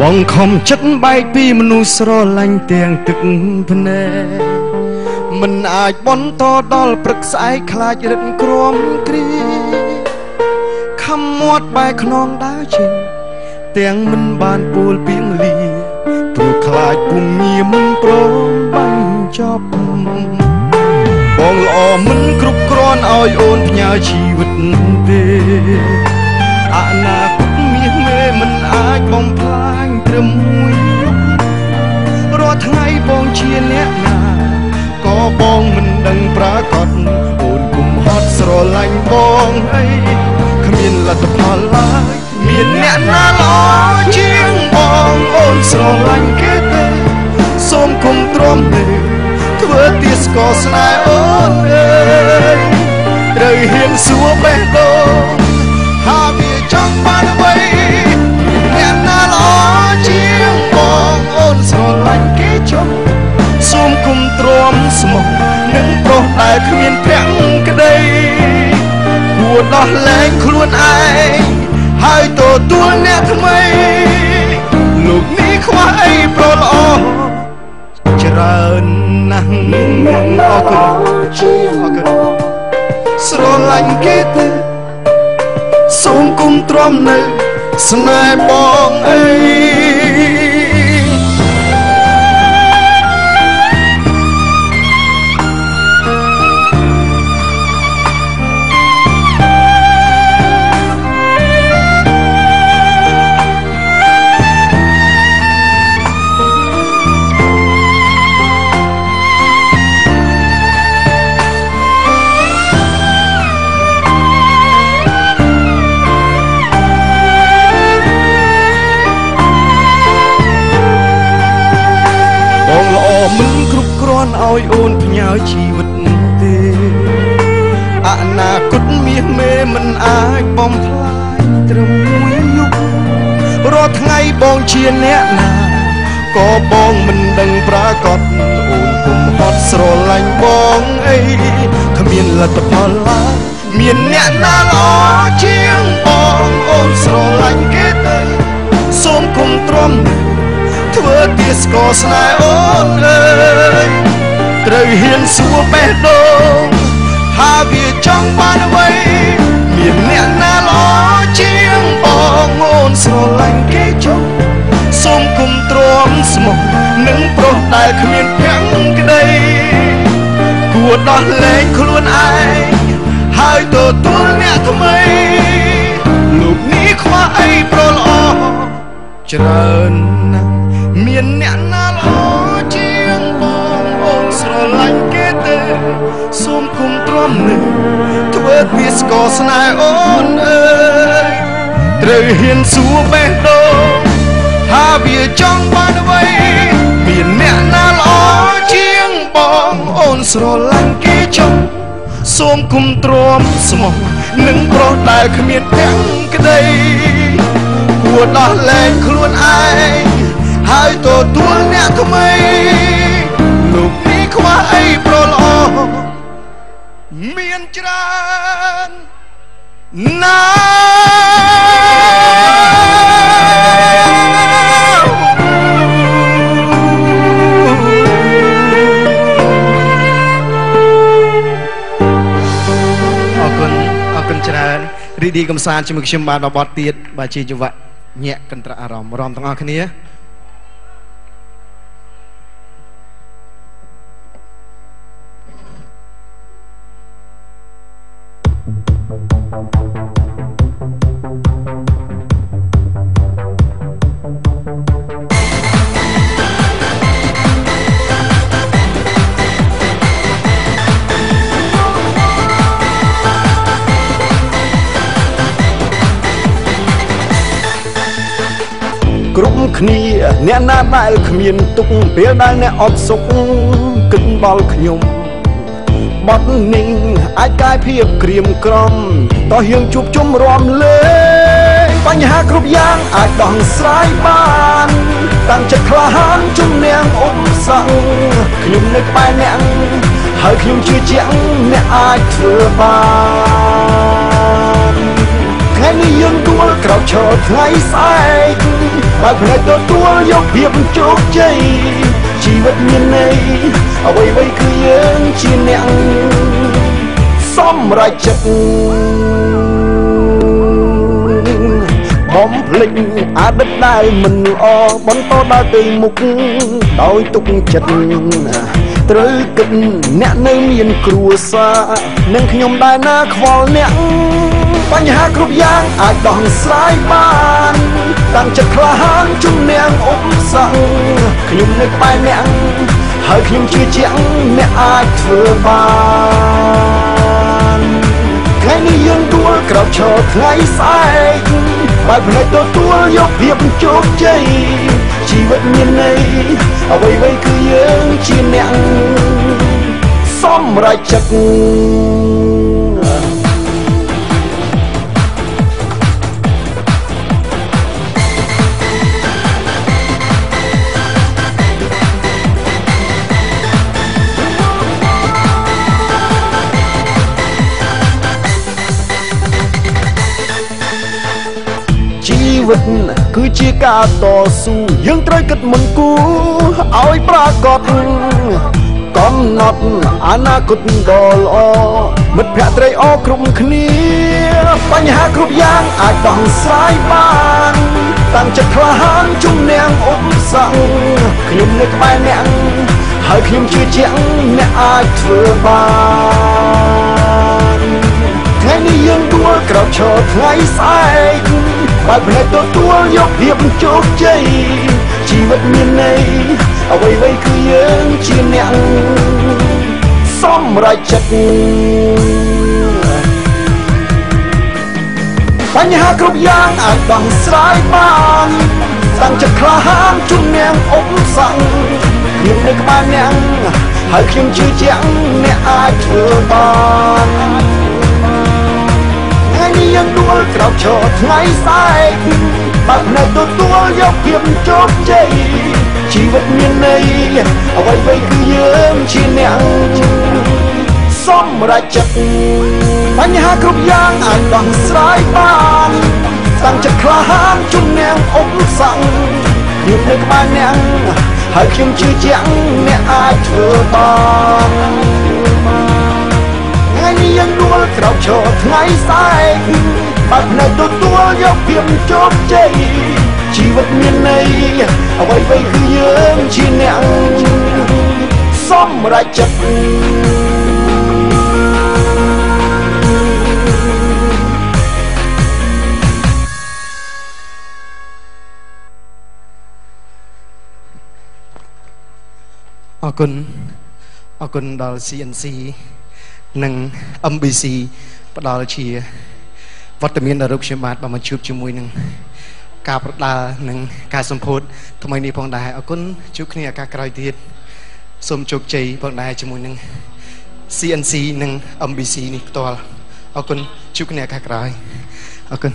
បងខំចិត្តបែកពីមនុស្សស្រឡាញ់ទាំងទឹកភ្នែកមិនអាចបន្តដល់ព្រឹកស្អែកខ្លាចរឹកក្រំគ្រីខំមាត់បែកខ្នងដើរចេញទាំងមិនបានពូលពីងលីព្រោះខ្លាចពុំងាមិនព្រមបាញ់ចប់បងល្អមិនគ្រប់គ្រាន់ឲ្យអូនផ្ញើជីវិតទេអនាគត មាសមេមិនអាចបំផ្លាញត្រឹមមួយរាល់ថ្ងៃបងជាអ្នកណាក៏បងមិនដឹងប្រកបអូនគុំហត់ស្រឡាញ់បងអីគ្មានលទ្ធផលឡើយមានអ្នកណាល្អជាងបងអូនស្រឡាញ់គេទេសូមគុំទ្រាំទេធ្វើទាស្គរស្នេហ៍អូនអើយត្រូវហ៊ានសួរបេះដូងថាវាចង់បានអ្វី ចុះសូមគុំទ្រាំស្មោះនឹងប្រុសដែលគ្មានប្រាំងក្តីគួរដោះលែងខ្លួនឯងហើយទទួលអ្នកថ្មីលោកនេះខ្វះអីប្រល្អច្រើនណាស់អរគុណអរគុណស្រឡាញ់គេទេសូមគុំទ្រាំនៅស្នេហ៍បងអី ឲ្យអូនផ្ញើជីវិតទេអនាគតមាសមេមិនអាចបំផ្លាញត្រឹមមួយយប់រាល់ថ្ងៃបងជាអ្នកណាក៏បងមិនដឹងប្រកបអូនគុំហត់ស្រឡាញ់បងអីគ្មានលទ្ធផលឡើយមានអ្នកណាល្អជាងបងអូនស្រឡាញ់គេទេសូមគុំទ្រាំធ្វើទាស្គរស្នេហ៍អូនអើយត្រូវ ហ៊ានសួរបេះដូងថាវាចង់បានអ្វីមានអ្នកណាល្អជាងបងអូនស្រឡាញ់គេចុះសូមគុំទ្រាំស្មោះនឹងប្រុសដែលគ្មានប្រាំងក្តីគួរដោះលែងខ្លួនឯងហើយទទួលអ្នកថ្មីលោកនេះខ្វះអីប្រល្អច្រើនណាស់ នឹងធ្វើពីស្គរស្នេហ៍អូនអើយត្រូវហ៊ានសួរបេះដូងថាវាចង់បានអ្វីមានអ្នកណាល្អជាងបងអូនស្រឡាញ់គេចុះសូមគុំទ្រាំស្មោះនឹងប្រុសដែលគ្មានទាំងក្តីគួរដោះលែងខ្លួនឯងហើយទទួលអ្នកថ្មី ច្រើនរីឌីកំសាន្តជាមួយខ្ញុំបានបបតទៀតបើជាចង្វាក់ញាក់កន្ត្រាក់អារម្មណ៍រំទាំងអស់គ្នា គ្រប់គ្នាអ្នកណាដែលគ្មានទុកពេលដែលអ្នកអត់សុខគិតបល់ខ្ញុំ បត់នេះអាចកាយភាពក្រៀមក្រំតោះយើងជួបជុំរំលែងបញ្ហាគ្រប់យ៉ាងអាចដោះស្រាយបានតាំងចិត្តក្លាហានជំនះឧបសគ្គខ្ញុំនៅក្បែរអ្នកហើយខ្ញុំជឿជាក់អ្នកអាចធ្វើបានថ្ងៃនេះយើងដួលក្រោកឈរថ្ងៃស្អែកបើផ្នែកទទួលយកភាពជោគជ័យជី វិតមានន័យអ្វីៗគឺយើងជាអ្នកសម្រេចចិត្តបំភ្លេចអតីតដែលមិនល្អបន្តដើរទៅមុខដោយទុកចិត្តត្រូវគិតអ្នកនៅមានគ្រួសារនិងខ្ញុំដែរណាខ្វល់អ្នកបញ្ហាគ្រប់យ៉ាងអាចដោះស្រាយបាន តាំងចិត្តក្លាហានជំនះឧបសគ្គ ខ្ញុំនៅក្បែរអ្នកហើយខ្ញុំជឿជាក់អ្នកអាចធ្វើបានថ្ងៃនេះយើងដួលក្រោកឈរថ្ងៃស្អែកបើផ្នែកទទួលយកភាពជោគជ័យជីវិតមានន័យអ្វីៗគឺយើងជាអ្នកសម្រេចចិត្ត វិតគឺជាការតស៊ូយើងត្រូវគិតមុនគូឲ្យប្រកបកំណត់អនាគតដ៏ល្អមិត្តភក្តិត្រីអគ្រប់គ្នាបញ្ហាគ្រប់យ៉ាងអាចដោះស្រាយបានតាំងចិត្តក្លាហានជំនះឧបសគ្គខ្ញុំនៅក្បែរអ្នកហើយខ្ញុំជឿជាក់អ្នកអាចធ្វើបានថ្ងៃនេះយើងដួលក្រោកឈរថ្ងៃស្អែក បើផ្នែកទទួលយកភាពជោគជ័យជីវិតមានន័យអ្វីៗគឺយើងជាអ្នកសម្រេចចិត្តបញ្ហាគ្រប់យ៉ាងអាចដោះស្រាយបានតាំងចិត្តក្លាហានជំនះឧបសគ្គខ្ញុំនៅក្បែរអ្នកហើយខ្ញុំជឿជាក់អ្នកអាចធ្វើបាន យើងដួលក្រោកឈរថ្ងៃស្អែកបើនៅទទួលយកភាពជោគជ័យជីវិតមានន័យអ្វីៗគឺយើងជាអ្នកសម្រេចចិត្តបញ្ហាគ្រប់យ៉ាងអាចដោះស្រាយបានតាំងចិត្តក្លាហានជំនះឧបសគ្គខ្ញុំនៅក្បែរអ្នកហើយខ្ញុំជឿជាក់អ្នកអាចធ្វើបាន នេះយើងដួលក្រោកឈរថ្ងៃស្អែកបើផ្នែកទទួលយកភាពជោគជ័យជីវិតមានន័យអ្វីៗគឺយើងជាអ្នកសម្រេចចិត្តអរគុណអរគុណដល់ CNC និង MBC ផ្ដល់ជាវត្តមានដល់រូបខ្ញុំបាទបើមកជួបជាមួយនឹងការប្រដាល់និងការសម្ពោធថ្មីនេះផងដែរអរគុណជួបគ្នាឱកាសក្រោយទៀតសូមជោគជ័យផងដែរជាមួយនឹង CNC និង MBC នេះផ្ទាល់អរគុណជួបគ្នាឱកាសក្រោយអរគុណ